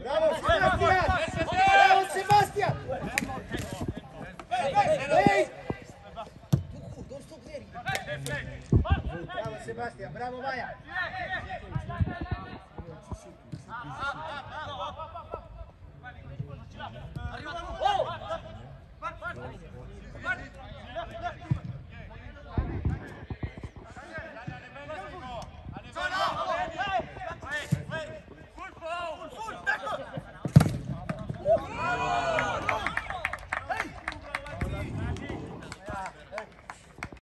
Bravo, Sebastian! Bravo, Sebastian! Hey! Don't. Bravo, Sebastian. Bravo, Maya.